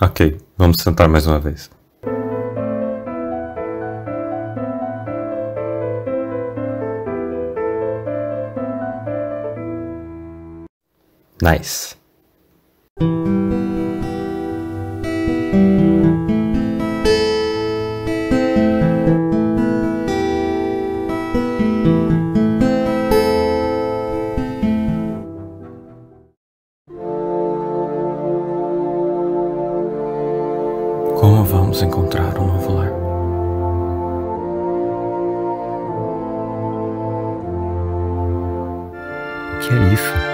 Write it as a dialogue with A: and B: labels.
A: ok, vamos sentar mais uma vez. Nice. Como vamos encontrar um novo lar?
B: O que é isso?